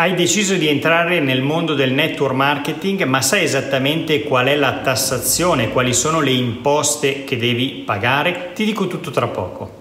Hai deciso di entrare nel mondo del network marketing, ma sai esattamente qual è la tassazione, quali sono le imposte che devi pagare? Ti dico tutto tra poco.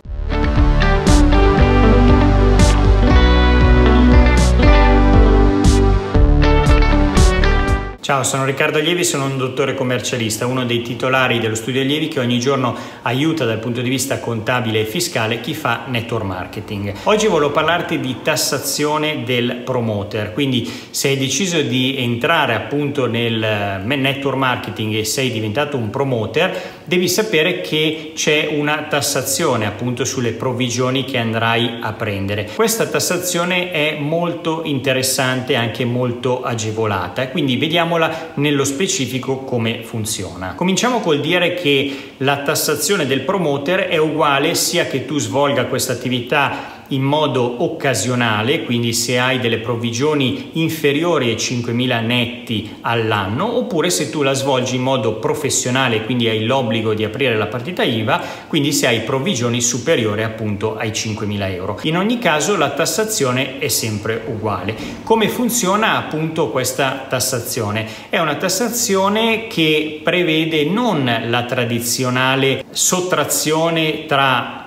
Ciao, sono Riccardo Allievi, sono un dottore commercialista, uno dei titolari dello studio Allievi che ogni giorno aiuta dal punto di vista contabile e fiscale chi fa network marketing. Oggi volevo parlarti di tassazione del promoter, quindi se hai deciso di entrare appunto nel eh, network marketing e sei diventato un promoter, devi sapere che c'è una tassazione appunto sulle provvigioni che andrai a prendere. Questa tassazione è molto interessante e anche molto agevolata, quindi vediamo nello specifico come funziona. Cominciamo col dire che la tassazione del promoter è uguale sia che tu svolga questa attività in modo occasionale, quindi se hai delle provvigioni inferiori ai 5.000 netti all'anno, oppure se tu la svolgi in modo professionale, quindi hai l'obbligo di aprire la partita IVA, quindi se hai provvigioni superiori appunto ai 5.000 euro. In ogni caso la tassazione è sempre uguale. Come funziona appunto questa tassazione? È una tassazione che prevede non la tradizionale sottrazione tra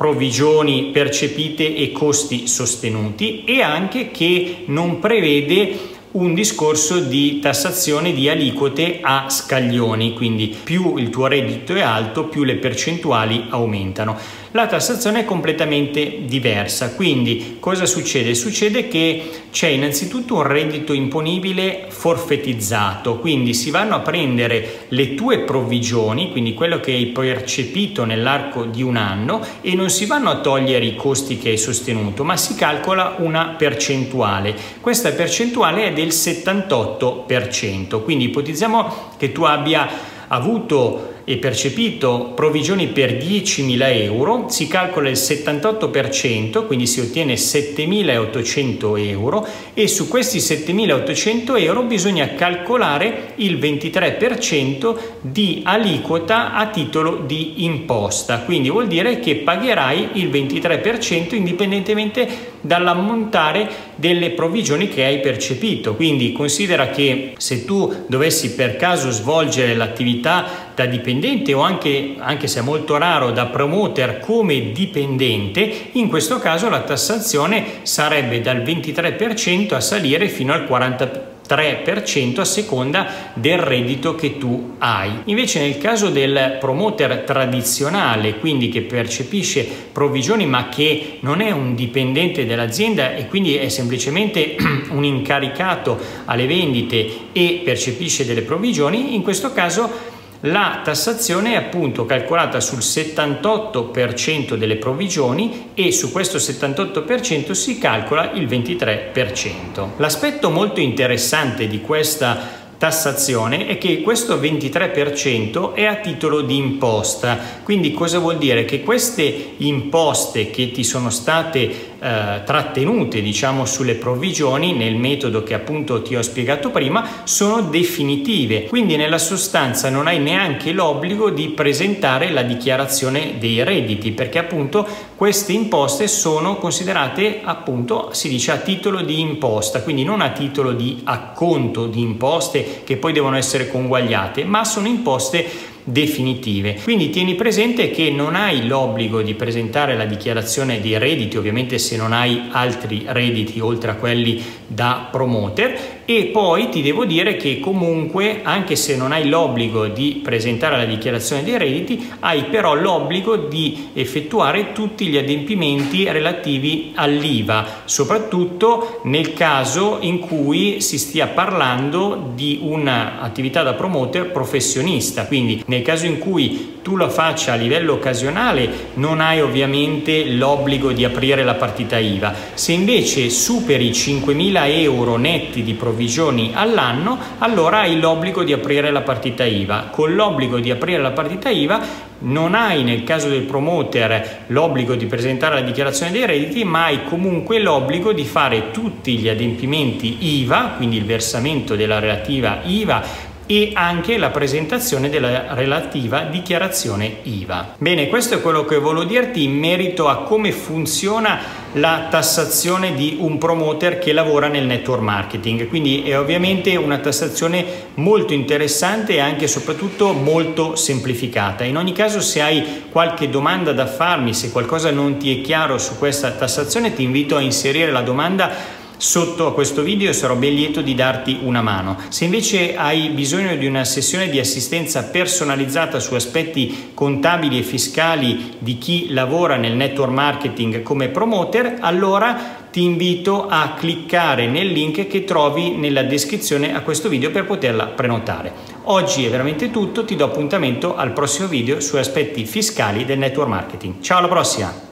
provvigioni percepite e costi sostenuti e anche che non prevede un discorso di tassazione di aliquote a scaglioni, quindi più il tuo reddito è alto, più le percentuali aumentano la tassazione è completamente diversa. Quindi cosa succede? Succede che c'è innanzitutto un reddito imponibile forfetizzato, quindi si vanno a prendere le tue provvigioni, quindi quello che hai percepito nell'arco di un anno e non si vanno a togliere i costi che hai sostenuto, ma si calcola una percentuale. Questa percentuale è del 78%, quindi ipotizziamo che tu abbia avuto e percepito provvigioni per 10.000 euro, si calcola il 78%, quindi si ottiene 7.800 euro e su questi 7.800 euro bisogna calcolare il 23% di aliquota a titolo di imposta, quindi vuol dire che pagherai il 23% indipendentemente dall'ammontare delle provvigioni che hai percepito. Quindi considera che se tu dovessi per caso svolgere l'attività da dipendente o anche, anche se è molto raro, da promoter come dipendente, in questo caso la tassazione sarebbe dal 23% a salire fino al 40%. 3% a seconda del reddito che tu hai. Invece nel caso del promoter tradizionale, quindi che percepisce provvigioni ma che non è un dipendente dell'azienda e quindi è semplicemente un incaricato alle vendite e percepisce delle provvigioni, in questo caso la tassazione è appunto calcolata sul 78% delle provvigioni e su questo 78% si calcola il 23%. L'aspetto molto interessante di questa tassazione è che questo 23% è a titolo di imposta. Quindi cosa vuol dire? Che queste imposte che ti sono state eh, trattenute diciamo sulle provvigioni nel metodo che appunto ti ho spiegato prima sono definitive quindi nella sostanza non hai neanche l'obbligo di presentare la dichiarazione dei redditi perché appunto queste imposte sono considerate appunto si dice a titolo di imposta quindi non a titolo di acconto di imposte che poi devono essere conguagliate ma sono imposte definitive. Quindi tieni presente che non hai l'obbligo di presentare la dichiarazione dei redditi, ovviamente se non hai altri redditi oltre a quelli da promoter e poi ti devo dire che comunque anche se non hai l'obbligo di presentare la dichiarazione dei redditi hai però l'obbligo di effettuare tutti gli adempimenti relativi all'IVA soprattutto nel caso in cui si stia parlando di un'attività da promoter professionista quindi nel caso in cui tu la faccia a livello occasionale non hai ovviamente l'obbligo di aprire la partita IVA. Se invece superi 5.000 euro netti di provvigioni all'anno, allora hai l'obbligo di aprire la partita IVA. Con l'obbligo di aprire la partita IVA non hai nel caso del promoter l'obbligo di presentare la dichiarazione dei redditi, ma hai comunque l'obbligo di fare tutti gli adempimenti IVA, quindi il versamento della relativa IVA e anche la presentazione della relativa dichiarazione IVA. Bene, questo è quello che volevo dirti in merito a come funziona la tassazione di un promoter che lavora nel network marketing. Quindi è ovviamente una tassazione molto interessante e anche e soprattutto molto semplificata. In ogni caso, se hai qualche domanda da farmi, se qualcosa non ti è chiaro su questa tassazione, ti invito a inserire la domanda sotto a questo video e sarò ben lieto di darti una mano. Se invece hai bisogno di una sessione di assistenza personalizzata su aspetti contabili e fiscali di chi lavora nel network marketing come promoter, allora ti invito a cliccare nel link che trovi nella descrizione a questo video per poterla prenotare. Oggi è veramente tutto, ti do appuntamento al prossimo video su aspetti fiscali del network marketing. Ciao alla prossima!